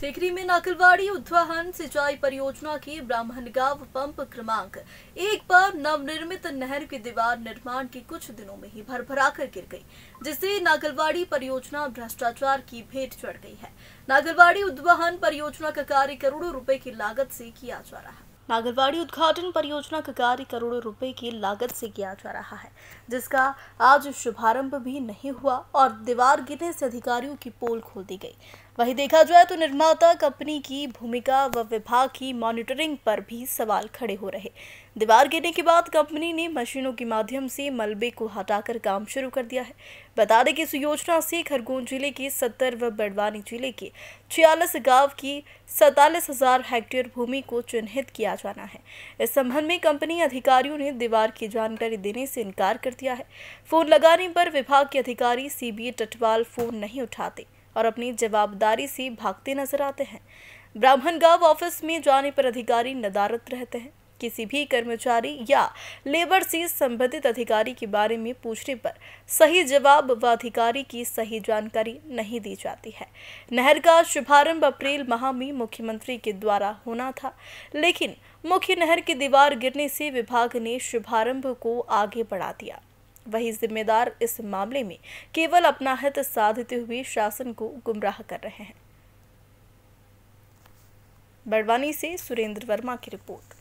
टेकरी में नाकलवाड़ी उत्थान सिंचाई परियोजना की ब्राह्मणगांव पंप क्रमांक। एक पर नवनिर्मित नहर की दीवार निर्माण के कुछ दिनों में ही भरभरा कर गिर गई, जिससे नागलवाड़ी परियोजना भ्रष्टाचार की भेंट चढ़ गई है। नागलवाड़ी उद्वहन परियोजना का कार्य करोड़ों रुपए की लागत से किया जा रहा है। नागरवाड़ी उद्घाटन परियोजना का कार्य करोड़ों रुपए की लागत से किया जा रहा है, जिसका आज शुभारंभ भी नहीं हुआ और दीवार गिरने से अधिकारियों की पोल खोल दी गई। वहीं देखा जाए तो निर्माता कंपनी की भूमिका व विभाग की मॉनिटरिंग पर भी सवाल खड़े हो रहे। दीवार गिरने के बाद कंपनी ने मशीनों के माध्यम से मलबे को हटाकर काम शुरू कर दिया है। बता दें कि इस योजना से खरगोन ज़िले के सत्तर व बड़वानी ज़िले के छियालीस गाँव की सैतालीस हज़ार हेक्टेयर भूमि को चिन्हित किया जाना है। इस संबंध में कंपनी अधिकारियों ने दीवार की जानकारी देने से इनकार कर दिया है। फ़ोन लगाने पर विभाग के अधिकारी सीबीए टटवाल फ़ोन नहीं उठाते। और अपनी जवाबदारी से भागते नज़र आते हैं। ब्राह्मण गाँव ऑफ़िस में जाने पर अधिकारी नदारत रहते हैं। किसी भी कर्मचारी या लेबर से संबंधित अधिकारी के बारे में पूछने पर सही जवाब व अधिकारी की सही जानकारी नहीं दी जाती है। नहर का शुभारंभ अप्रैल माह में मुख्यमंत्री के द्वारा होना था, लेकिन मुख्य नहर की दीवार गिरने से विभाग ने शुभारंभ को आगे बढ़ा दिया। वही जिम्मेदार इस मामले में केवल अपना हित साधते हुए शासन को गुमराह कर रहे हैं। बड़वानी से सुरेंद्र वर्मा की रिपोर्ट।